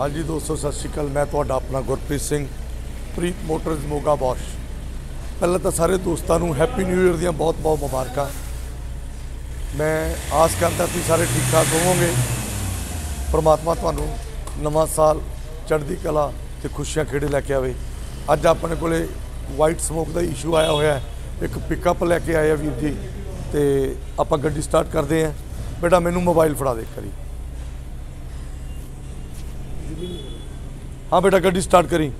ਹਾਂਜੀ ਦੋਸਤੋ, ਸਤਿ ਸ਼੍ਰੀ ਅਕਾਲ। ਮੈਂ ਤੁਹਾਡਾ ਆਪਣਾ ਗੁਰਪ੍ਰੀਤ ਸਿੰਘ, ਪ੍ਰੀਤ ਮੋਟਰਜ਼ ਮੋਗਾ ਬੌਸ਼ ਪਹਿਲਾਂ ਤਾਂ ਸਾਰੇ ਦੋਸਤਾਂ ਨੂੰ ਹੈਪੀ ਨਿਊ ਇਅਰ ਦੀਆਂ ਬਹੁਤ-ਬਹੁਤ ਮੁਬਾਰਕਾਂ। ਮੈਂ ਆਸ ਕਰਦਾ ਤੁਸੀਂ ਸਾਰੇ ਠੀਕ ਠਾਕ ਹੋਵੋਗੇ। ਪ੍ਰਮਾਤਮਾ ਤੁਹਾਨੂੰ ਨਵਾਂ ਸਾਲ, ਚੜ੍ਹਦੀ ਕਲਾ ਤੇ ਖੁਸ਼ੀਆਂ ਖੇੜੇ ਲੈ ਕੇ ਆਵੇ। ਅੱਜ ਆਪਣੇ ਕੋਲੇ ਵਾਈਟ ਸਮੋਕ ਦਾ ਇਸ਼ੂ ਆਇਆ ਹੋਇਆ ਹੈ। ਇੱਕ ਪਿਕਅਪ ਲੈ ਕੇ ਆਇਆ ਵੀਰ ਜੀ ਤੇ ਆਪਾਂ ਗੱਡੀ ਸਟਾਰਟ ਕਰਦੇ ਆਂ ਬੇਟਾ, ਮੈਨੂੰ ਮੋਬਾਈਲ ਫੜਾ ਦੇ ਕਰੀ ਹਾਂ ਬੇਟਾ, ਗੱਡੀ ਸਟਾਰਟ ਕਰੀ।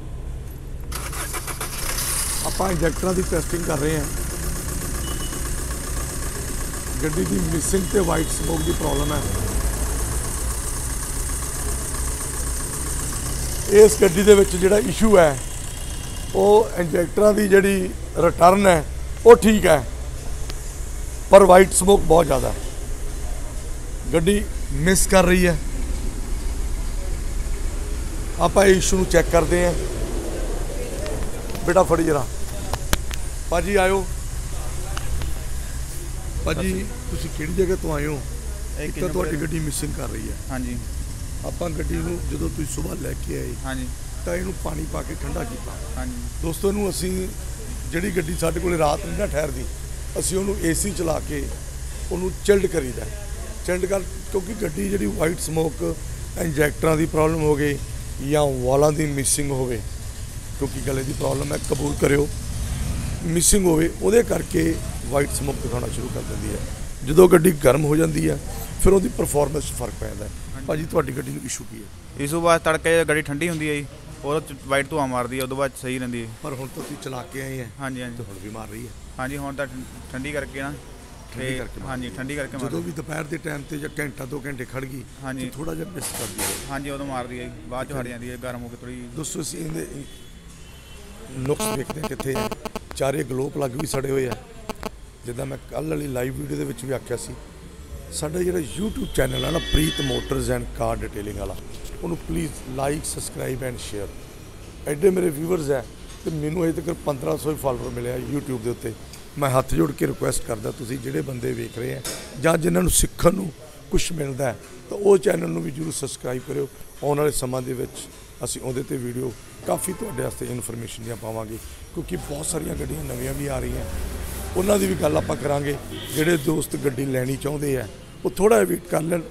ਆਪਾਂ ਇੰਜੈਕਟਰਾਂ ਦੀ ਟੈਸਟਿੰਗ ਕਰ ਰਹੇ ਹਾਂ। ਗੱਡੀ ਦੀ ਮਿਸਿੰਗ ਤੇ ਵਾਈਟ ਸਮੋਕ ਦੀ ਪ੍ਰੋਬਲਮ ਹੈ। ਇਸ ਗੱਡੀ ਦੇ ਵਿੱਚ ਜਿਹੜਾ ਇਸ਼ੂ ਹੈ, ਉਹ ਇੰਜੈਕਟਰਾਂ ਦੀ ਜਿਹੜੀ ਰਿਟਰਨ ਹੈ, ਉਹ ਠੀਕ ਹੈ। ਪਰ ਵਾਈਟ ਸਮੋਕ ਬਹੁਤ ਜ਼ਿਆਦਾ ਗੱਡੀ ਮਿਸ ਕਰ ਰਹੀ ਹੈ। ਆਪਾਂ ਇਹ ਇਸ਼ੂ ਨੂੰ ਚੈੱਕ ਕਰਦੇ ਆਂ ਬੇਟਾ ਫੜੀ ਜਰਾ। ਭਾਜੀ ਆਇਓ। ਭਾਜੀ ਤੁਸੀਂ ਕਿਹੜੀ ਜਗ੍ਹਾ ਤੋਂ ਆਏ ਹੋ? ਇੱਕ ਤਾਂ ਤੁਹਾਡੀ ਗੱਡੀ ਮਿਸਿੰਗ ਕਰ ਰਹੀ ਹੈ। ਹਾਂਜੀ। ਆਪਾਂ ਗੱਡੀ ਨੂੰ ਜਦੋਂ ਤੁਸੀਂ ਸਵੇਰ ਲੈ ਕੇ ਆਏ ਹਾਂਜੀ। ਤਾਂ ਇਹਨੂੰ ਪਾਣੀ ਪਾ ਕੇ ਠੰਡਾ ਕੀਤਾ। ਹਾਂਜੀ। ਦੋਸਤੋ ਨੂੰ ਅਸੀਂ ਜਿਹੜੀ ਗੱਡੀ ਸਾਡੇ ਕੋਲੇ ਰਾਤ ਨਹੀਂ ਨਾ ਠਹਿਰਦੀ ਅਸੀਂ ਉਹਨੂੰ ਏਸੀ ਚਲਾ ਕੇ ਉਹਨੂੰ ਚਿਲਡ ਕਰੀਦਾ। ਚਿਲਡ ਕਰ ਕਿਉਂਕਿ ਗੱਡੀ ਜਿਹੜੀ ਵਾਈਟ ਸਮੋਕ ਇੰਜੈਕਟਰਾਂ ਦੀ ਪ੍ਰੋਬਲਮ ਹੋ ਗਈ। ਜਾਂ ਵਾਲਾਂ ਦੀ ਮਿਸਿੰਗ ਹੋਵੇ ਕਿਉਂਕਿ ਗਲੇ ਦੀ ਪ੍ਰੋਬਲਮ ਹੈ ਕਬੂਲ ਕਰਿਓ। ਮਿਸਿੰਗ ਹੋਵੇ ਉਹਦੇ ਕਰਕੇ ਵਾਈਟ ਸਮੋਕ ਦਿਖਾਉਣਾ ਸ਼ੁਰੂ ਕਰ ਦਿੰਦੀ ਹੈ। ਜਦੋਂ ਗੱਡੀ ਗਰਮ ਹੋ ਜਾਂਦੀ ਹੈ ਫਿਰ ਉਹਦੀ ਪਰਫਾਰਮੈਂਸ 'ਚ ਫ਼ਰਕ ਪੈ ਜਾਂਦਾ ਹੈ। ਭਾਜੀ ਤੁਹਾਡੀ ਗੱਡੀ ਨੂੰ ਇਸ਼ੂ ਕੀ ਹੈ? ਇਸ ਤੋਂ ਬਾਅਦ ਤੜਕੇ ਗੱਡੀ ਠੰਡੀ ਹੁੰਦੀ ਹੈ ਜੀ ਉਹ ਵਾਈਟ ਧੂਆ ਮਾਰਦੀ ਹੈ ਉਦੋਂ ਬਾਅਦ ਸਹੀ ਰਹਿੰਦੀ ਹੈ। ਪਰ ਹੁਣ ਤੁਸੀਂ ਚਲਾ ਕੇ ਆਏ ਹੈ ਹਾਂਜੀ ਹਾਂਜੀ। ਹੁਣ ਵੀ ਮਾਰ ਰਹੀ ਹੈ। ਹਾਂਜੀ ਹੁਣ ਤਾਂ ਠੰਡੀ ਕਰਕੇ ਨਾ ਠੰਡੀ ਤੇ ਕਰਕੇ ਮਾਰ ਹਾਂਜੀ ਠੰਡੀ ਕਰਕੇ ਜਦੋਂ ਮਾਰ ਵੀ ਦੁਪਹਿਰ ਦੇ ਟਾਈਮ ਤੇ ਜਾਂ ਘੰਟਾ ਦੋ ਘੰਟੇ ਖੜ ਗਈ ਹਾਂਜੀ। ਥੋੜਾ ਜਿਹਾ ਮਿਸ ਕਰਦੀ ਹੈ ਹਾਂਜੀ ਉਦੋਂ ਮਾਰਦੀ ਹੈ ਬਾਅਦ ਚ ਹਟ ਜਾਂਦੀ ਹੈ ਗਰਮ ਹੋ ਕੇ ਥੋੜੀ ਦੋਸਤੋ ਅਸੀਂ ਇਹਦੇ ਨੁਕਸ ਵੇਖਦੇ ਹਾਂ ਕਿੱਥੇ ਚਾਰੇ ਗਲੋ ਪਲੱਗ ਵੀ ਸੜੇ ਹੋਏ ਆ। ਜਿੱਦਾਂ ਮੈਂ ਕੱਲ ਵਾਲੀ ਲਾਈਵ ਵੀਡੀਓ ਦੇ ਵਿੱਚ ਵੀ ਆਖਿਆ ਸੀ। ਸਾਡਾ ਜਿਹੜਾ YouTube ਚੈਨਲ ਹੈ ਨਾ Preet motors and car detailing ਵਾਲਾ ਉਹਨੂੰ please like subscribe and share ਐਡੇ ਮੇਰੇ ਵਿਊਅਰਸ ਹੈ ਤੇ ਮੈਨੂੰ ਅਜੇ ਤੱਕ 1500 ਫਾਲੋਅਰ ਮਿਲਿਆ YouTube ਦੇ ਉੱਤੇ। ਮੈਂ ਹੱਥ ਜੋੜ ਕੇ ਰਿਕੁਐਸਟ ਕਰਦਾ, ਤੁਸੀਂ ਜਿਹੜੇ ਬੰਦੇ ਵੇਖ ਰਹੇ ਆ ਜਾਂ ਜਿਨ੍ਹਾਂ ਨੂੰ ਸਿੱਖਣ ਨੂੰ ਕੁਝ ਮਿਲਦਾ ਤਾਂ ਉਹ ਚੈਨਲ ਨੂੰ ਵੀ ਜਰੂਰ ਸਬਸਕ੍ਰਾਈਬ ਕਰਿਓ। ਆਉਣ ਵਾਲੇ ਸਮਾਂ ਦੇ ਵਿੱਚ ਅਸੀਂ ਉਹਦੇ ਤੇ ਵੀਡੀਓ ਕਾਫੀ ਤੁਹਾਡੇ ਵਾਸਤੇ ਇਨਫੋਰਮੇਸ਼ਨ ਦੀਆਂ ਪਾਵਾਂਗੇ, ਕਿਉਂਕਿ ਬਹੁਤ ਸਾਰੀਆਂ ਗੱਡੀਆਂ ਨਵੀਆਂ ਵੀ ਆ ਰਹੀਆਂ। ਉਹਨਾਂ ਦੀ ਵੀ ਗੱਲ ਆਪਾਂ ਕਰਾਂਗੇ, ਜਿਹੜੇ ਦੋਸਤ ਗੱਡੀ ਲੈਣੀ ਚਾਹੁੰਦੇ ਆ, ਉਹ ਥੋੜਾ ਜਿਹਾ ਵੇਟ ਕਰ ਲੈਣ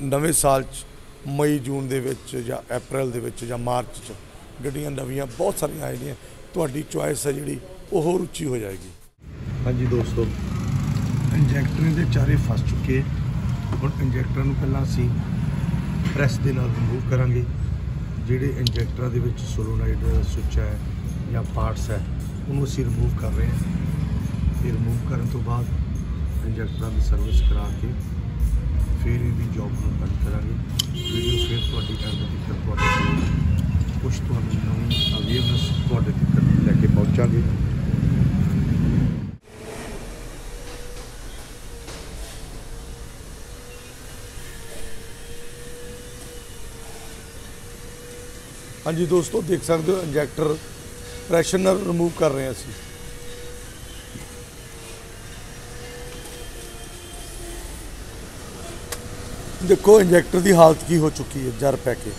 ਨਵੇਂ ਸਾਲ ਚ, ਮਈ, ਜੂਨ ਦੇ ਵਿੱਚ ਜਾਂ ਅਪ੍ਰੈਲ ਦੇ ਵਿੱਚ ਜਾਂ ਮਾਰਚ ਚ ਗੱਡੀਆਂ ਨਵੀਆਂ ਬਹੁਤ ਸਾਰੀਆਂ ਆ ਤੁਹਾਡੀ ਚੁਆਇਸ ਹੈ ਜਿਹੜੀ, ਉਹ ਹੋਰ ਉੱਚੀ ਹੋ ਜਾਏਗੀ। ਹਾਂਜੀ ਦੋਸਤੋ, ਇੰਜੈਕਟਰ ਦੇ ਚਾਰੇ ਫਸ ਚੁੱਕੇ। ਹੁਣ ਇੰਜੈਕਟਰ ਨੂੰ ਪਹਿਲਾਂ ਅਸੀਂ ਪ੍ਰੈਸ ਦੇ ਨਾਲ ਰਿਮੂਵ ਕਰਾਂਗੇ। ਜਿਹੜੇ ਇੰਜੈਕਟਰਾਂ ਦੇ ਵਿੱਚ ਸੋਲੋਨਾਈਡ ਸੁੱਚ ਹੈ ਜਾਂ ਪਾਰਟਸ ਹੈ, ਉਹਨੂੰ ਅਸੀਂ ਰਿਮੂਵ ਕਰ ਰਹੇ ਹਾਂ। ਇਹ ਰਿਮੂਵ ਕਰਨ ਤੋਂ ਬਾਅਦ ਇੰਜੈਕਟਰਾਂ ਦੀ ਸਰਵਿਸ ਕਰਾ ਕੇ ਫਿਰ ਇਹਦੀ ਜੌਬ ਨੂੰ ਬੰਦ ਕਰਾਂਗੇ। ਵੀਡੀਓ ਫਿਰ ਤੁਹਾਡੀ ਐਂਡ ਤੱਕ ਤੁਹਾਡੇ ਕੋਲ ਕੁਝ ਤੁਹਾਨੂੰ ਨਵੀਂ ਅਵੇਅਰਨੈਸ ਤੁਹਾਡੇ ਤੱਕ ਲੈ ਕੇ ਪਹੁੰਚਾਂਗੇ। ਹਾਂਜੀ ਦੋਸਤੋ, ਦੇਖ ਸਕਦੇ ਹੋ ਇੰਜੈਕਟਰ ਪ੍ਰੈਸ਼ਨਰ ਰਿਮੂਵ ਕਰ ਰਹੇ ਹਾਂ ਅਸੀਂ। ਦੇਖੋ, ਇੰਜੈਕਟਰ ਦੀ ਹਾਲਤ ਕੀ ਹੋ ਚੁੱਕੀ ਹੈ, ਜਰ ਪੈ ਕੇ।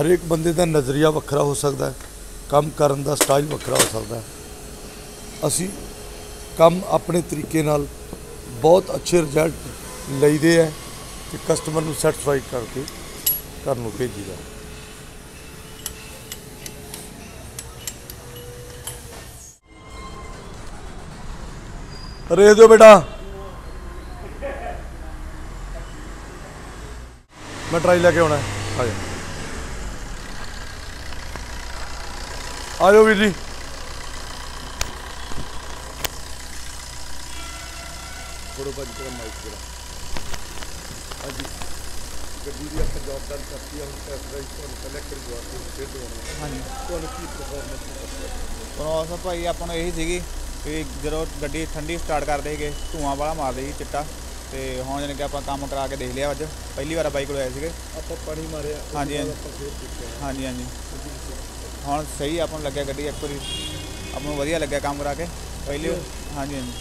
ਹਰ ਇੱਕ ਬੰਦੇ ਦਾ ਨਜ਼ਰੀਆ ਵੱਖਰਾ ਹੋ ਸਕਦਾ ਹੈ, ਕੰਮ ਕਰਨ ਦਾ ਸਟਾਈਲ ਵੱਖਰਾ ਹੋ ਸਕਦਾ ਹੈ। ਅਸੀਂ ਕੰਮ ਆਪਣੇ ਤਰੀਕੇ ਨਾਲ ਬਹੁਤ ਅੱਛੇ ਰਿਜ਼ਲਟ ਲਈਦੇ ਹੈ। ਤੇ ਕਸਟਮਰ ਨੂੰ ਸੈਟੀਸਫਾਈ ਕਰਕੇ ਘਰ ਨੂੰ ਭੇਜੀਦਾ ਰੇ ਦਿਓ ਬੇਟਾ। ਮੈਂ ਟਰਾਈ ਲੈ ਕੇ ਆਉਣਾ ਆ ਜਾ। ਆ ਜਾਓ ਵੀਰ ਜੀ। ਥੋੜਾ ਭਾਜੀ ਤੇਰਾ ਮਾਈਕ ਜਿਹੜਾ ਹਾਂਜੀ। ਗੱਡੀ ਦੀ ਆਪਾਂ ਜੌਬ ਡਨ ਕਰਤੀ ਆ ਹੁਣ ਟੈਸਟ ਡਰਾਈਵ ਤੁਹਾਨੂੰ ਪਹਿਲਾਂ ਕਰੀ ਜਵਾਬ ਦੇ ਫਿਰ ਦਵਾਉਣਾ। ਹਾਂਜੀ। ਤੁਹਾਨੂੰ ਕੀ ਪਰਫਾਰਮੈਂਸ ਪ੍ਰੋਸੈਸ ਭਾਈ ਆਪਾਂ ਨੂੰ ਇਹੀ ਸੀਗੀ ਕਿ ਜਦੋਂ ਗੱਡੀ ਠੰਡੀ ਸਟਾਰਟ ਕਰਦੇ ਸੀਗੇ ਧੂਆਂ ਵਾਲਾ ਮਾਰਦੇ ਸੀ ਚਿੱਟਾ ਤੇ ਹੁਣ ਜਾਣੀ ਕਿ ਆਪਾਂ ਕੰਮ ਕਰਾ ਕੇ ਦੇਖ ਲਿਆ ਅੱਜ ਪਹਿਲੀ ਵਾਰ ਬਾਈਕ ਕੋਲ ਆਏ ਸੀਗੇ। ਆਪਾਂ ਪਾਣੀ ਮਾਰਿਆ ਹਾਂਜੀ, ਹਾਂਜੀ। ਹਾਂਜੀ ਹੁਣ ਸਹੀ ਆਪਾਂ ਨੂੰ ਲੱਗਿਆ ਗੱਡੀ ਇੱਕ ਵਾਰੀ ਆਪਾਂ ਨੂੰ ਵਧੀਆ ਲੱਗਿਆ ਕੰਮ ਕਰਾ ਕੇ ਪਹਿਲੀ ਹਾਂਜੀ ਹਾਂਜੀ।